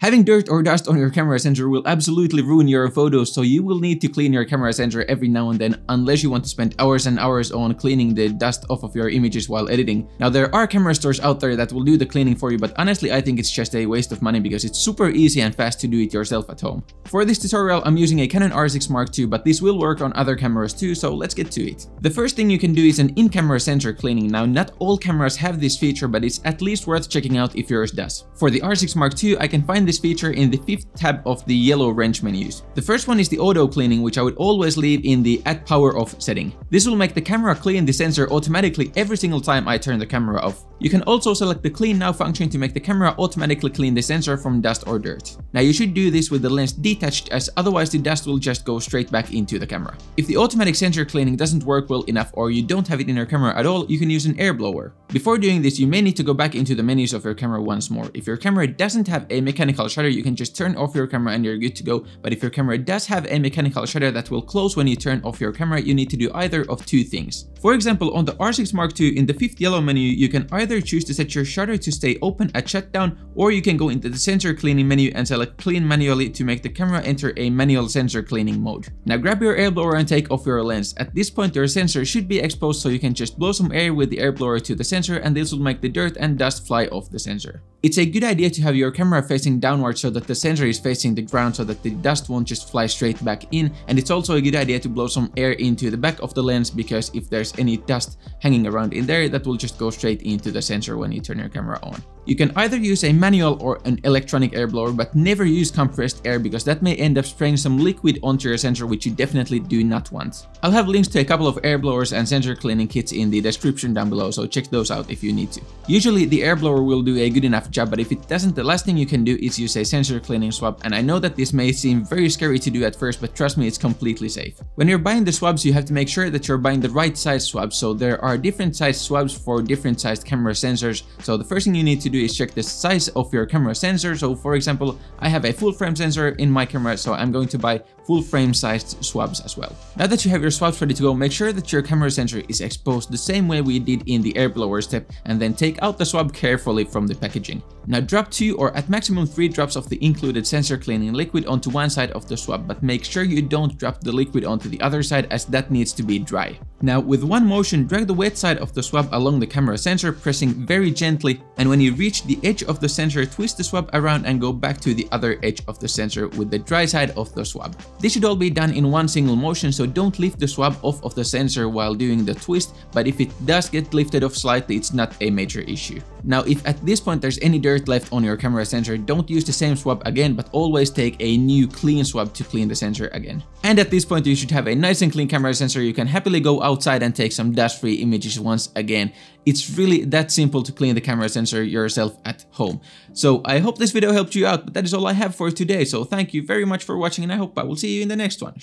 Having dirt or dust on your camera sensor will absolutely ruin your photos, so you will need to clean your camera sensor every now and then, unless you want to spend hours and hours on cleaning the dust off of your images while editing. Now there are camera stores out there that will do the cleaning for you, but honestly I think it's just a waste of money because it's super easy and fast to do it yourself at home. For this tutorial I'm using a Canon R6 Mark II, but this will work on other cameras too, so let's get to it. The first thing you can do is an in-camera sensor cleaning. Now not all cameras have this feature, but it's at least worth checking out if yours does. For the R6 Mark II I can find this feature in the fifth tab of the yellow wrench menus. The first one is the auto cleaning, which I would always leave in the at power off setting. This will make the camera clean the sensor automatically every single time I turn the camera off. You can also select the clean now function to make the camera automatically clean the sensor from dust or dirt. Now you should do this with the lens detached as otherwise the dust will just go straight back into the camera. If the automatic sensor cleaning doesn't work well enough or you don't have it in your camera at all, you can use an air blower. Before doing this, you may need to go back into the menus of your camera once more. If your camera doesn't have a mechanical shutter, you can just turn off your camera and you're good to go. But if your camera does have a mechanical shutter that will close when you turn off your camera, you need to do either of two things. For example, on the R6 Mark II in the fifth yellow menu, you can either choose to set your shutter to stay open at shutdown, or you can go into the sensor cleaning menu and select clean manually to make the camera enter a manual sensor cleaning mode. Now grab your air blower and take off your lens. At this point your sensor should be exposed so you can just blow some air with the air blower to the sensor and this will make the dirt and dust fly off the sensor. It's a good idea to have your camera facing downward so that the sensor is facing the ground so that the dust won't just fly straight back in and it's also a good idea to blow some air into the back of the lens because if there's any dust hanging around in there that will just go straight into the sensor when you turn your camera on. You can either use a manual or an electronic air blower, but never use compressed air because that may end up spraying some liquid onto your sensor which you definitely do not want. I'll have links to a couple of air blowers and sensor cleaning kits in the description down below, so check those out if you need to. Usually the air blower will do a good enough job, but if it doesn't, the last thing you can do is use a sensor cleaning swab, and I know that this may seem very scary to do at first, but trust me, it's completely safe. When you're buying the swabs, you have to make sure that you're buying the right size swabs, so there are different size swabs for different sized camera sensors, so the first thing you need to do is check the size of your camera sensor. So for example, I have a full frame sensor in my camera, so I'm going to buy full frame sized swabs as well. Now that you have your swabs ready to go, make sure that your camera sensor is exposed the same way we did in the air blower step and then take out the swab carefully from the packaging. Now drop 2 or at maximum 3 drops of the included sensor cleaning liquid onto one side of the swab, but make sure you don't drop the liquid onto the other side as that needs to be dry. Now with one motion, drag the wet side of the swab along the camera sensor, pressing very gently, and when you reach the edge of the sensor, twist the swab around and go back to the other edge of the sensor with the dry side of the swab. This should all be done in one single motion, so don't lift the swab off of the sensor while doing the twist, but if it does get lifted off slightly, it's not a major issue. Now if at this point there's any dirt left on your camera sensor, don't use the same swab again, but always take a new clean swab to clean the sensor again. And at this point you should have a nice and clean camera sensor, you can happily go outside and take some dust-free images once again. It's really that simple to clean the camera sensor yourself at home. So I hope this video helped you out, but that is all I have for today, so thank you very much for watching and I hope I will see you in the next one.